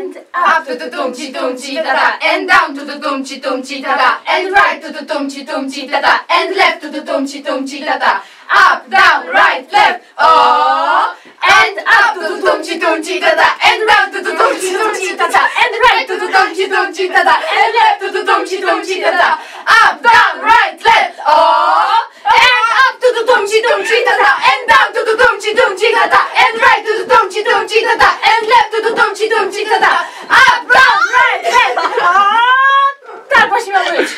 and up to the dum chi dum chi da da and down to the dum chi dum chi da da and right to the dum chi dum chi da da and left to the dum chi dum chi da da up down right left oh and up to the dum chi dum chi da da and round to the dum chi dum chi da da and right to the dum chi dum chi da da and left to the dum chi dum chi da da up down right left oh and up to the dum chi dum chi da da and down to the dum chi dum chi da da Wymknij to da! A, bra, bra, bra! Tak właśnie miał być!